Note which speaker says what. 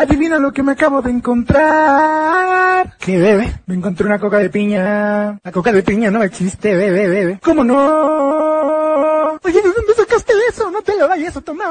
Speaker 1: Adivina lo que me acabo de encontrar. ¿Qué bebe? Me encontré una coca de piña. La coca de piña no existe, bebe, bebe. ¿Cómo no? Oye, ¿de dónde sacaste eso? No te lo vayas a tomar.